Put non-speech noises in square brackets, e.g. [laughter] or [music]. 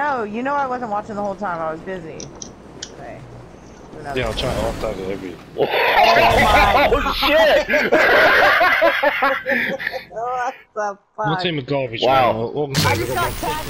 No, you know I wasn't watching the whole time. I was busy. Okay. Yeah, I'm trying to off that every. Oh, [laughs] oh shit! [laughs] [laughs] What the fuck? What team of garbage, Wow. man. What I I just got I'm- tagged